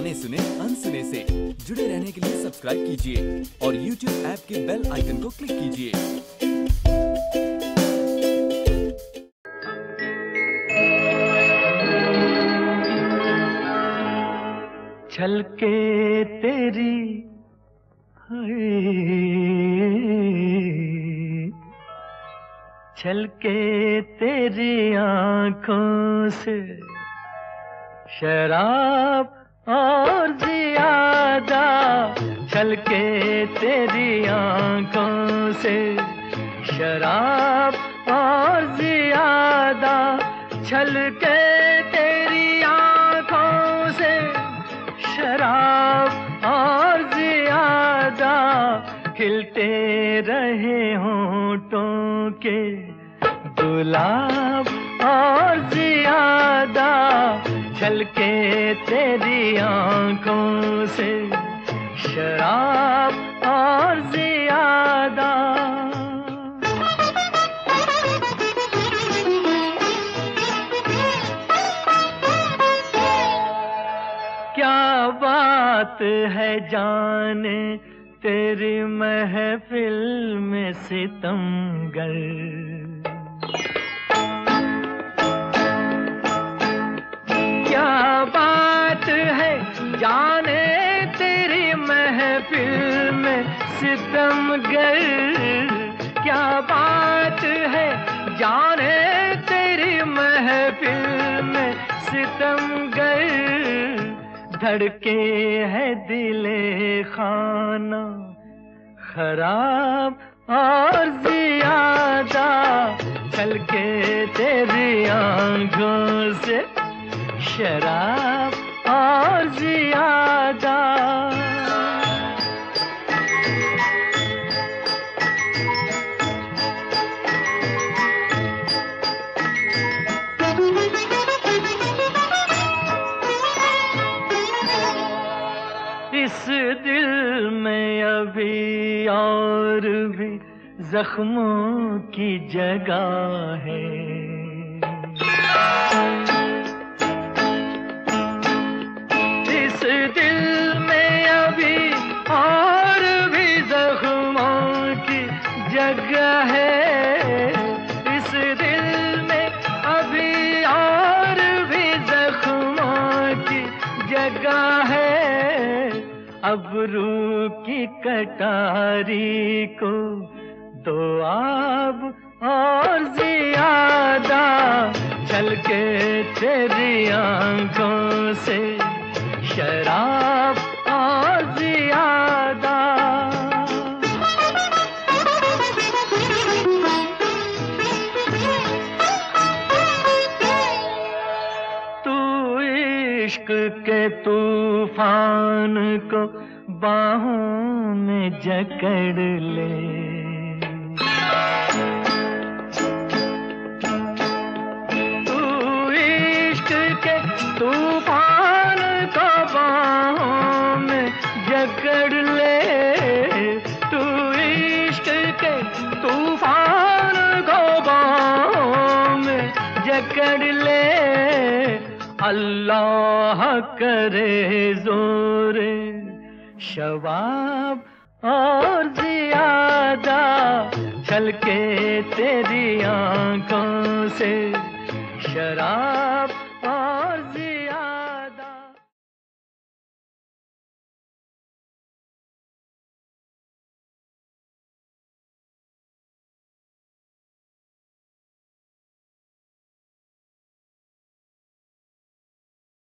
گانے سنے ان سنے سے۔ جڑے رہنے کے لیے سبسکرائب کیجیے اور یوٹیوب ایپ کے بیل آئیکن کو کلک کیجیے چھل کے تیری چھل کے تیری آنکھوں سے شراب اور زیادہ چھلکے تیری آنکھوں سے۔ شراب اور زیادہ چھلکے تیری آنکھوں سے۔ شراب اور زیادہ کھلتے رہے ہونٹوں کے۔ گلاب اور زیادہ نکل کے تیری آنکھوں سے شراب اور زیادہ کیا بات ہے جانے تیری محفل میں ستم گر جانے تیری محفل میں ستم گر۔ کیا بات ہے؟ جانے تیری محفل میں ستم گر۔ دھڑکے ہے دل خانہ۔ خراب اور زیادہ چل کے تیری آنکھوں سے۔ شراب دل میں ابھی اور بھی زخموں کی جگہ ہے۔ اس دل ابرو کی کٹاری کو دو آب اور زیادہ چل کے تیری آنکھوں کے طوفان کو باہوں میں جکڑ لے۔ تو عشق کے طوفان کو باہوں میں جکڑ لے۔ اللہ کرے زور شباب اور زیادہ چھلکے تیری آنکھوں سے شراب